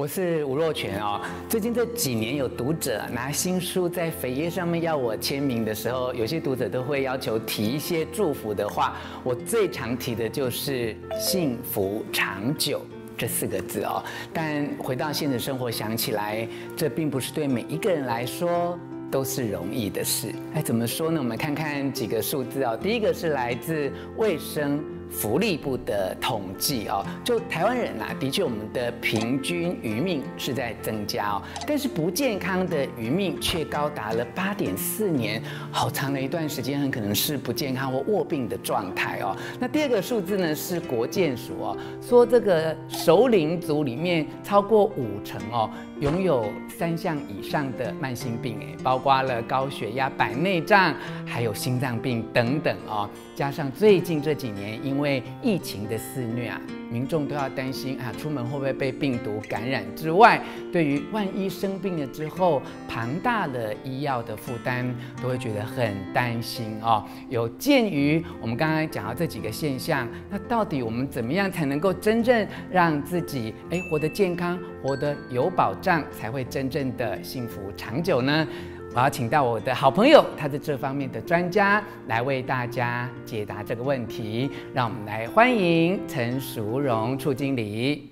我是吴若权哦。最近这几年有读者拿新书在扉页上面要我签名的时候，有些读者都会要求提一些祝福的话。我最常提的就是“幸福长久”这四个字哦。但回到现实生活，想起来这并不是对每一个人来说都是容易的事。哎，怎么说呢？我们看看几个数字哦。第一个是来自卫生。福利部的统计哦，就台湾人呐，的确我们的平均余命是在增加哦，但是不健康的余命却高达了八点四年，好长的一段时间，很可能是不健康或卧病的状态哦。那第二个数字呢是国健署哦，说这个熟龄族里面超过五成哦。拥有三项以上的慢性病，哎，包括了高血压、白内障，还有心脏病等等哦。加上最近这几年因为疫情的肆虐啊。民众都要担心啊，出门会不会被病毒感染？之外，对于万一生病了之后，庞大的医药的负担，都会觉得很担心哦。有鉴于我们刚刚讲到这几个现象，那到底我们怎么样才能够真正让自己哎活得健康、活得有保障，才会真正的幸福长久呢？我要请到我的好朋友，他是这方面的专家，来为大家解答这个问题。让我们来欢迎陈淑荣处经理。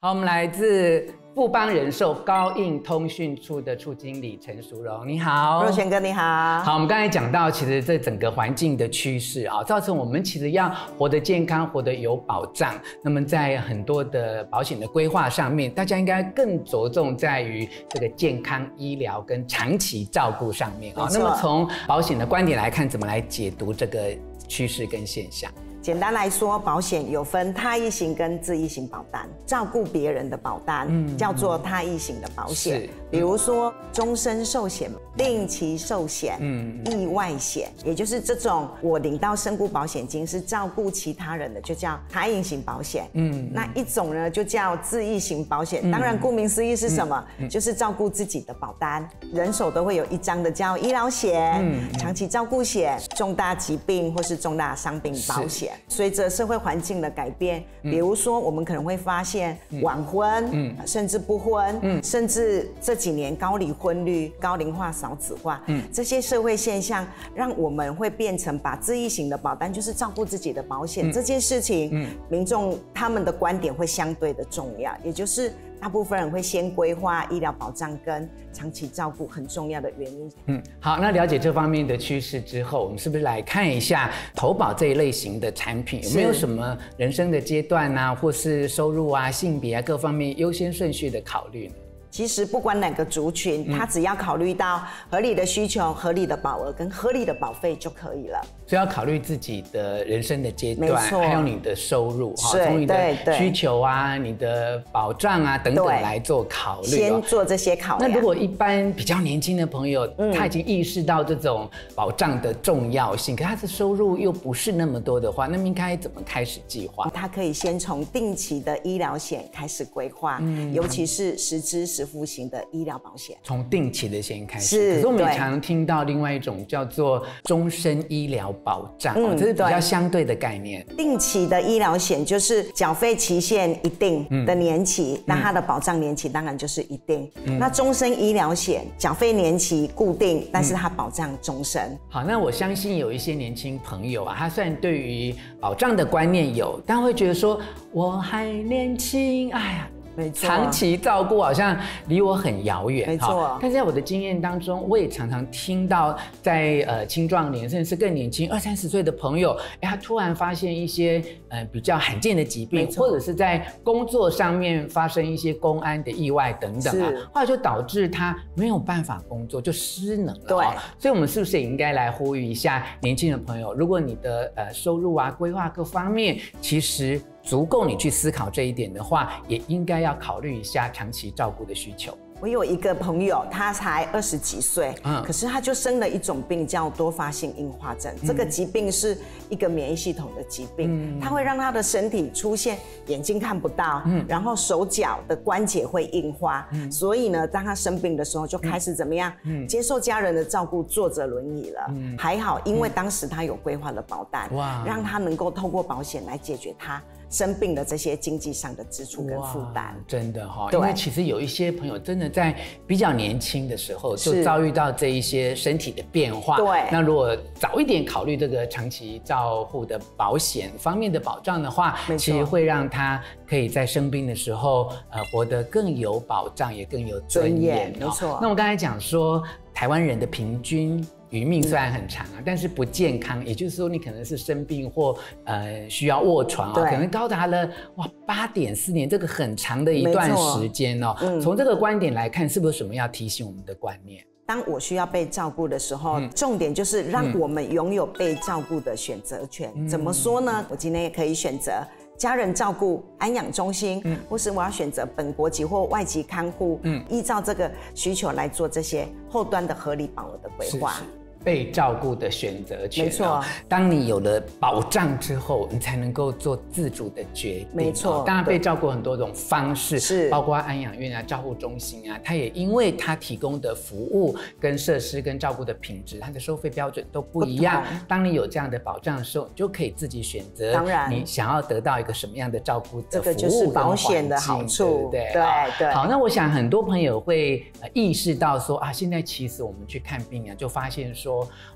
好，我们来自。富邦人寿高应通讯处的处经理陈淑荣，你好，若泉哥你好。好，我们刚才讲到，其实这整个环境的趋势啊，造成我们其实要活得健康，活得有保障。那么在很多的保险的规划上面，大家应该更着重在于这个健康医疗跟长期照顾上面啊。那么从保险的观点来看，怎么来解读这个趋势跟现象？简单来说，保险有分他益型跟自益型保单，照顾别人的保单叫做他益型的保险。比如说终身寿险、定期寿险、意外险，也就是这种我领到身故保险金是照顾其他人的，就叫他益型保险。嗯，那一种呢就叫自益型保险。当然，顾名思义是什么？就是照顾自己的保单，人手都会有一张的叫医疗险、长期照顾险、重大疾病或是重大伤病保险。随着社会环境的改变，比如说我们可能会发现晚婚，嗯，甚至不婚，嗯，甚至这几年高离婚率、高龄化、少子化，嗯，这些社会现象，让我们会变成把自益型的保单，就是照顾自己的保险这件事情，嗯，民众他们的观点会相对的重要，也就是。大部分人会先规划医疗保障跟长期照顾很重要的原因。嗯，好，那了解这方面的趋势之后，我们是不是来看一下投保这一类型的产品有没有什么人生的阶段啊，或是收入啊、性别啊各方面优先顺序的考虑呢？其实不管哪个族群，他只要考虑到合理的需求、合理的保额跟合理的保费就可以了。所以要考虑自己的人生的阶段，还有你的收入哈，从你的需求啊、你的保障啊等等来做考虑。先做这些考虑。那如果一般比较年轻的朋友，他已经意识到这种保障的重要性，可他的收入又不是那么多的话，那么应该怎么开始计划？他可以先从定期的医疗险开始规划，尤其是实支实。付型的医疗保险，从定期的先开始。是，可是我们常听到另外一种叫做终身医疗保障，嗯，这是比较相对的概念。定期的医疗险就是缴费期限一定的年期，那它的保障年期当然就是一定。那终身医疗险缴费年期固定，但是它保障终身。好，那我相信有一些年轻朋友啊，他虽然对于保障的观念有，但会觉得说我还年轻，哎呀。长期照顾好像离我很遥远，没错。但在我的经验当中，我也常常听到，在呃青壮年甚至是更年轻二三十岁的朋友，哎，他突然发现一些呃比较罕见的疾病，或者是在工作上面发生一些公安的意外等等啊，后来就导致他没有办法工作，就失能了。对，所以我们是不是也应该来呼吁一下年轻的朋友，如果你的呃收入啊、规划各方面，其实。足够你去思考这一点的话，也应该要考虑一下长期照顾的需求。我有一个朋友，他才二十几岁，嗯。可是他就生了一种病叫多发性硬化症。这个疾病是一个免疫系统的疾病，它会让他的身体出现眼睛看不到，然后手脚的关节会硬化，所以呢，当他生病的时候就开始怎么样？接受家人的照顾，坐着轮椅了。还好，因为当时他有规划了保单，哇。让他能够透过保险来解决他生病的这些经济上的支出跟负担。真的哈、对因为其实有一些朋友真的在比较年轻的时候就遭遇到这一些身体的变化。对那如果早一点考虑这个长期照护的保险方面的保障的话，其实会让他可以在生病的时候，呃，活得更有保障，也更有尊严。没错那我刚才讲说，台湾人的平均。余命虽然很长啊，但是不健康，也就是说你可能是生病或呃需要卧床啊，对可能高达了哇八点四年，这个很长的一段时间哦。嗯从这个观点来看，是不是什么要提醒我们的观念？当我需要被照顾的时候，嗯重点就是让我们拥有被照顾的选择权。嗯怎么说呢？我今天也可以选择家人照顾安养中心，嗯或是我要选择本国籍或外籍看护，嗯依照这个需求来做这些后端的合理保额的规划。是被照顾的选择权、哦。没错当你有了保障之后，你才能够做自主的决定、哦。没错当然，被照顾很多种方式，是包括安养院啊、照护中心啊，它也因为它提供的服务、跟设施、跟照顾的品质，它的收费标准都不一样。当你有这样的保障的时候，你就可以自己选择，当然你想要得到一个什么样的照顾的这个就是保险的好处对不对？对好对好，那我想很多朋友会呃意识到说啊，现在其实我们去看病啊，就发现说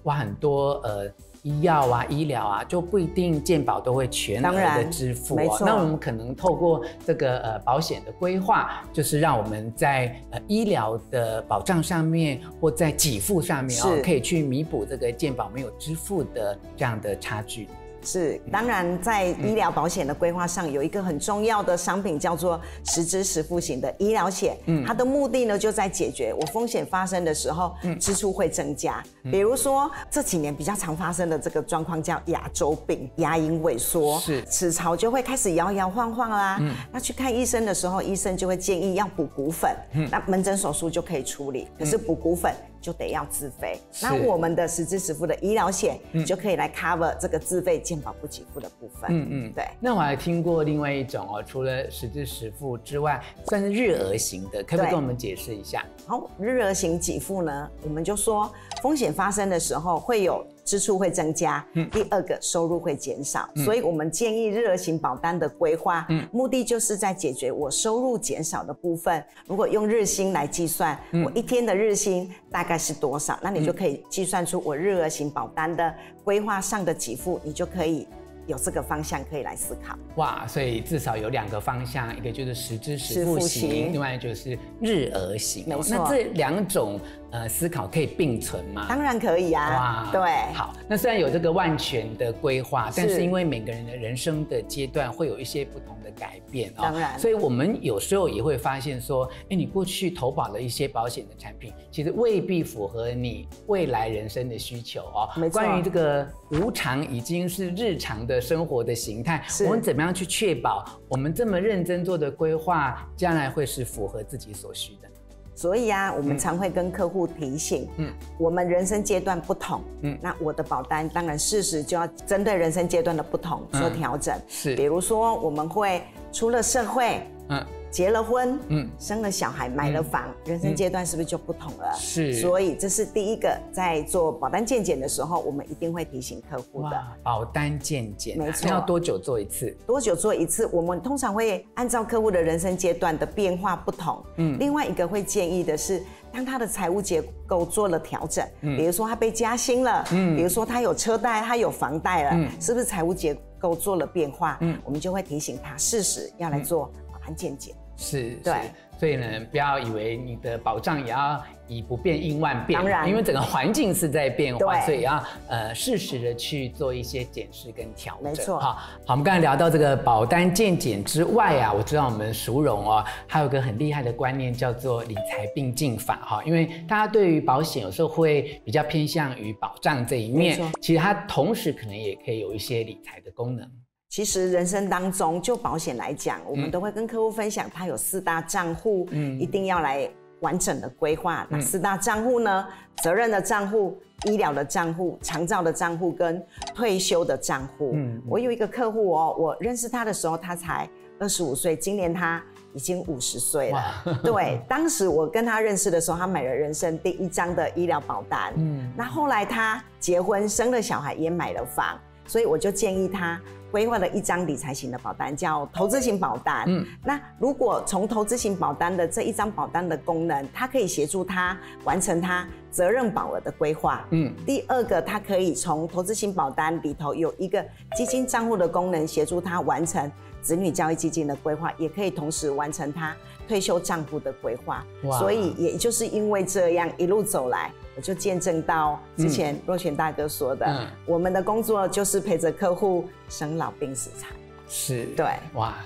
哇，很多呃。医药啊、医疗啊，就不一定健保都会全额的支付、哦。那我们可能透过这个呃保险的规划，就是让我们在呃医疗的保障上面，或在给付上面哦，可以去弥补这个健保没有支付的这样的差距。是，当然，在医疗保险的规划上，有一个很重要的商品叫做实支实付型的医疗险。它的目的呢，就在解决我风险发生的时候，支出会增加。比如说这几年比较常发生的这个状况叫牙周病，牙龈萎缩，是齿槽就会开始摇摇晃晃啦。那去看医生的时候，医生就会建议要补骨粉，那门诊手术就可以处理。可是补骨粉就得要自费。那我们的实支实付的医疗险就可以来 cover 这个自费健保不给付的部分。嗯嗯，对。那我还听过另外一种哦，除了实支实付之外，算是日额型的，可不可以跟我们解释一下？好，日额型给付呢，我们就说风险发生的时候会有支出会增加，第二个收入会减少，所以我们建议日额型保单的规划，目的就是在解决我收入减少的部分。如果用日薪来计算，我一天的日薪大概是多少，那你就可以计算出我日额型保单的规划上的给付，你就可以有这个方向可以来思考。哇，所以至少有两个方向，一个就是实支实付型，型另外就是日额型、哦。没错那这两种呃思考可以并存吗？当然可以啊，哇对，好，那虽然有这个万全的规划，但是是因为每个人的人生的阶段会有一些不同的改变哦，当然所以我们有时候也会发现说，哎，你过去投保了一些保险的产品，其实未必符合你未来人生的需求哦。没错关于这个无常已经是日常的生活的形态，我们怎么样去确保我们这么认真做的规划，将来会是符合自己所需的？所以啊，我们常会跟客户提醒，嗯。嗯，我们人生阶段不同，嗯。嗯，那我的保单当然事实就要针对人生阶段的不同做调整。是。比如说我们会出了社会，嗯，结了婚，嗯嗯，生了小孩，买了房，人生阶段是不是就不同了？是所以这是第一个，在做保单健检的时候，我们一定会提醒客户的。保单健检啊，没错要多久做一次？多久做一次？我们通常会按照客户的人生阶段的变化不同，嗯，另外一个会建议的是，当他的财务结构做了调整，比如说他被加薪了，嗯，比如说他有车贷，他有房贷了，是不是财务结构做了变化？嗯，我们就会提醒他适时要来做保单健检。是，对。是，所以呢，不要以为你的保障也要以不变应万变，当然。因为整个环境是在变化，所以要呃适时的去做一些检视跟调整。没错。好，好，我们刚才聊到这个保单健检之外啊，我知道我们熟荣哦，还有个很厉害的观念叫做理财并进法哈，因为大家对于保险有时候会比较偏向于保障这一面，其实它同时可能也可以有一些理财的功能。其实人生当中，就保险来讲，我们都会跟客户分享，他有四大账户，嗯一定要来完整的规划。那四大账户呢？责任的账户、医疗的账户、长照的账户跟退休的账户。嗯，我有一个客户哦，我认识他的时候他才二十五岁，今年他已经五十岁了。对，当时我跟他认识的时候，他买了人生第一张的医疗保单。嗯，那后来他结婚生了小孩，也买了房。所以我就建议他规划了一张理财型的保单，叫投资型保单。嗯，那如果从投资型保单的这一张保单的功能，它可以协助他完成他责任保额的规划。嗯，第二个，它可以从投资型保单里头有一个基金账户的功能，协助他完成子女教育基金的规划，也可以同时完成他退休账户的规划。所以也就是因为这样一路走来。我就见证到之前若泉大哥说的，我们的工作就是陪着客户生老病死财。是，对，哇，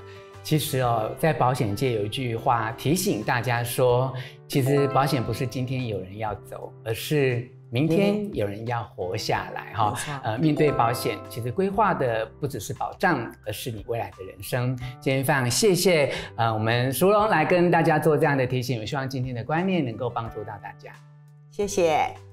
其实哦，在保险界有一句话提醒大家说，其实保险不是今天有人要走，而是明天有人要活下来哈。呃，面对保险，其实规划的不只是保障，而是你未来的人生。今天非常谢谢呃我们淑荣来跟大家做这样的提醒，我希望今天的观念能够帮助到大家。谢谢。